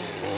Oh.